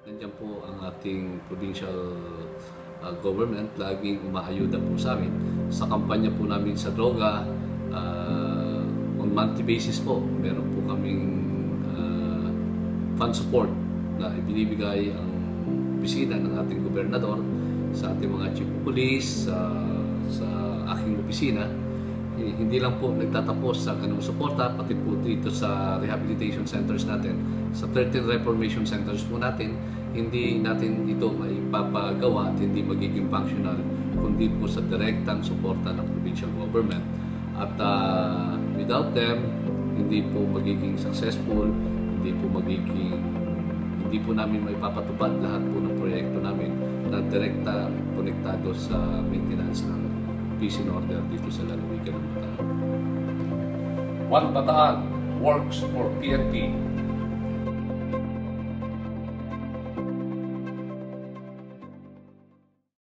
Nandiyan po ang ating provincial uh, government. Laging umaayuda po sa amin. Sa kampanya po namin sa droga uh, on monthly basis po meron po kaming uh, fund support na ibinibigay ang opisina ng ating gobernador sa ating mga chief police sa, sa aking opisina hindi lang po nagtatapos sa kanong suporta pati po dito sa rehabilitation centers natin sa 13 reformation centers po natin hindi natin ito maipapagawa at hindi magiging functional kundi po sa direktang suporta ng provincial government. At uh, without them hindi po magiging successful hindi po magiging hindi po namin maipapatupad lahat po ng proyekto namin na direkta konektado sa maintenance ng peace and order dito sa lalawigan ng Bataan. One Bataan works for PNP